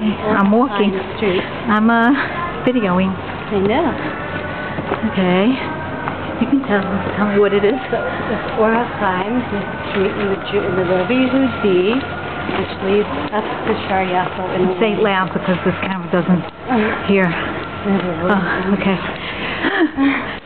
I'm walking. Street. I'm uh, videoing. I know. Okay. You can tell tell me what it is. So the Aura street in the, the Yehudi, which leads up to Shar Yafo in Say it loud because this camera doesn't hear. Oh, okay.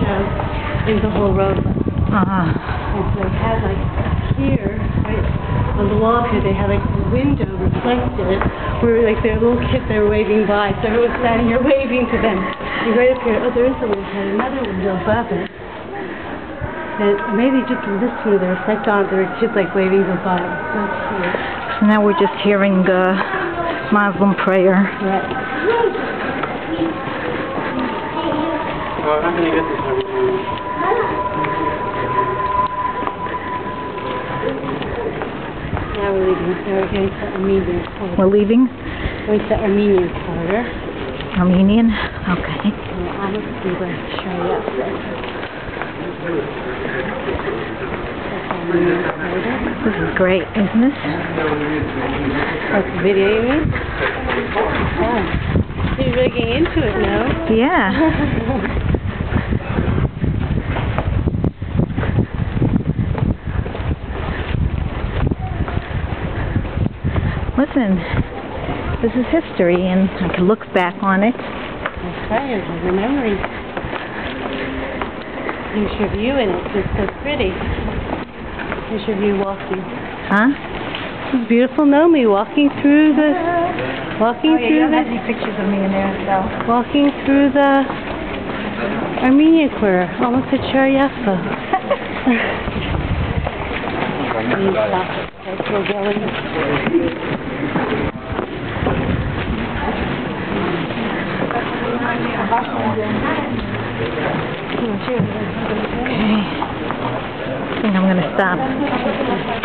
show in the whole road. Uh, And so they had like here, right on the wall here, they had like a window reflected where like were little kids that were waving by. So everyone was standing here waving to them. And right up here, oh, there is a window, another window above it. And maybe just from this window, they reflect on it, there were kids like waving goodbye. It so cute. so now we're just hearing uh, Muslim prayer. Right. Well, how can you get this every time? Now we're leaving. Now we're going to Armenian quarter. We're leaving Going to Armenian quarter. Armenian. Okay. And almost we were Sharia. Armenian quarter. This is great, isn't it? That's the video you mean? Oh. You're really getting into it now. Yeah. Listen, this is history, and I can look back on it. That's right, it's a memory. There's your view in it. It's so pretty. There's your view walking. Huh? This is beautiful Nomi walking through the walking oh, through the any pictures of me in there, so. walking through the Armenian quarter, almost at Shariafa. Okay. I think I'm going to stop.